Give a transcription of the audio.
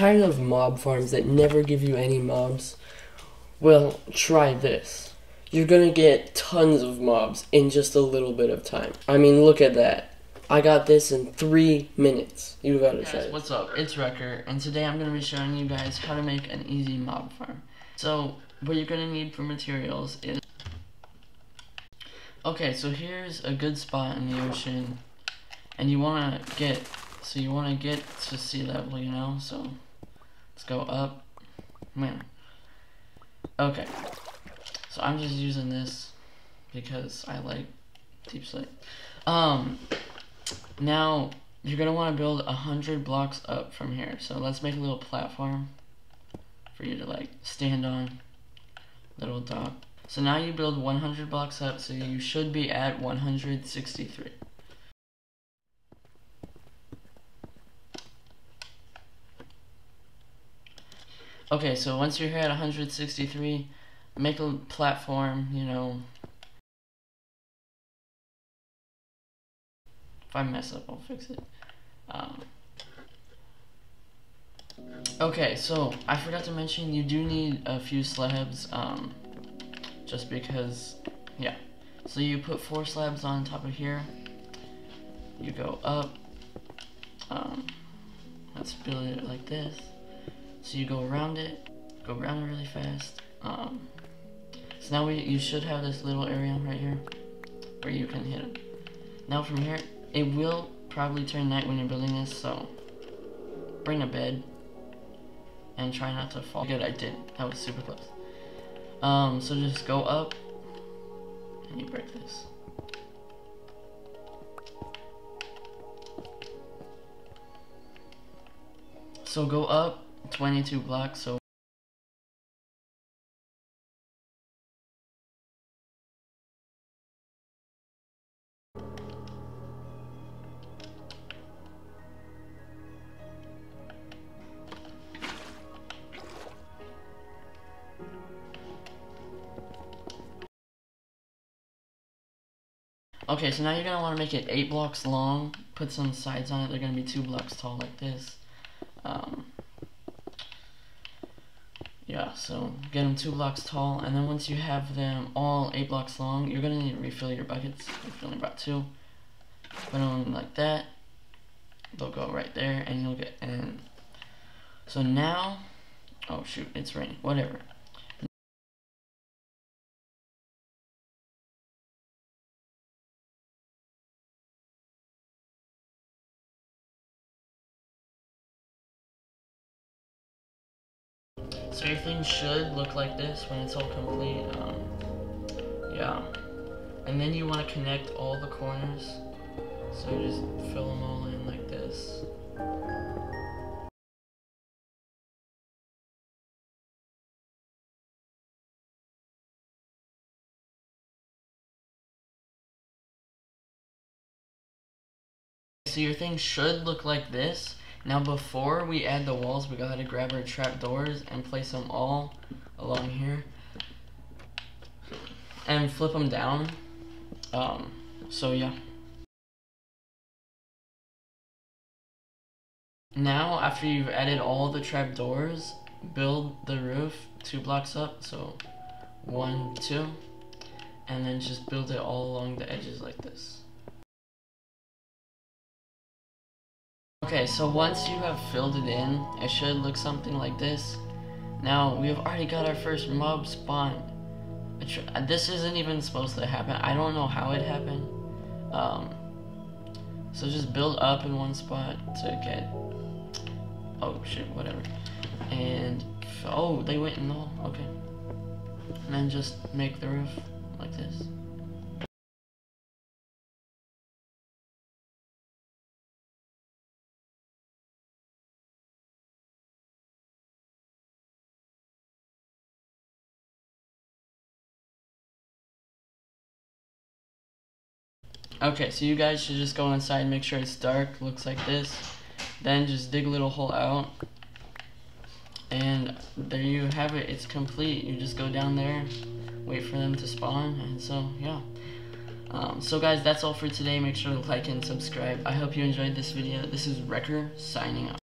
tired of mob farms that never give you any mobs? Well, try this. You're gonna get tons of mobs in just a little bit of time. I mean, look at that. I got this in three minutes. You gotta try Guys, it. what's up? It's Wrecker, and today I'm going to be showing you guys how to make an easy mob farm. So, what you're going to need for materials is... Okay, so here's a good spot in the ocean, and you want to get... So you want to get to sea level, you know? So, let's go up. Man. Okay. So I'm just using this because I like deep slate. Um, now, you're going to want to build a hundred blocks up from here. So let's make a little platform for you to like stand on. Little dot. So now you build 100 blocks up, so you should be at 163. Okay, so once you're here at 163, make a platform, you know. If I mess up, I'll fix it. Um, okay, so I forgot to mention you do need a few slabs, um, just because, yeah. So you put four slabs on top of here. You go up. Um, let's build it like this. So you go around it, go around it really fast. Um, so now we you should have this little area right here where you can hit it. Now from here, it will probably turn night when you're building this, so bring a bed and try not to fall. Good, I did. That was super close. Um, so just go up and you break this. So go up 22 blocks, so Okay, so now you're gonna want to make it eight blocks long. Put some sides on it. They're gonna be two blocks tall, like this. Um, yeah, so get them two blocks tall, and then once you have them all eight blocks long, you're gonna need to refill your buckets. If you only brought two, put them like that. They'll go right there, and you'll get and. So now, oh shoot, it's raining. Whatever. So your thing should look like this when it's all complete. Um, yeah. And then you want to connect all the corners. So you just fill them all in like this. So your thing should look like this. Now before we add the walls, we gotta grab our trap doors and place them all along here. And flip them down. Um, so yeah. Now, after you've added all the trap doors, build the roof two blocks up. So one, two, and then just build it all along the edges like this. Okay, so once you have filled it in, it should look something like this. Now, we have already got our first mob spawn. This isn't even supposed to happen. I don't know how it happened. Um, so just build up in one spot to get... Oh, shit, whatever. And... Oh, they went in the hole. Okay. And then just make the roof like this. Okay, so you guys should just go inside and make sure it's dark, looks like this. Then just dig a little hole out. And there you have it, it's complete. You just go down there, wait for them to spawn, and so, yeah. Um, so guys, that's all for today. Make sure to like and subscribe. I hope you enjoyed this video. This is Wrecker, signing out.